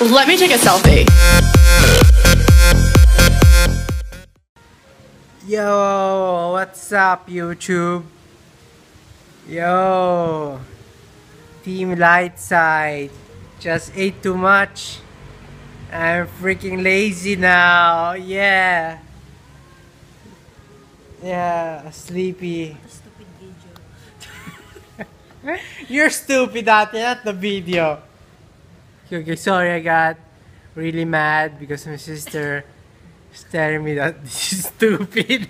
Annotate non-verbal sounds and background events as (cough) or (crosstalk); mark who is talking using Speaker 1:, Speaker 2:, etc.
Speaker 1: Let me take a selfie.
Speaker 2: Yo, what's up, YouTube? Yo, Team Light Sight just ate too much. I'm freaking lazy now. Yeah. Yeah, sleepy.
Speaker 3: Stupid video. (laughs)
Speaker 2: You're stupid, ate, not the video. Okay, sorry, I got really mad because my sister is telling me that (laughs) (laughs) this is stupid.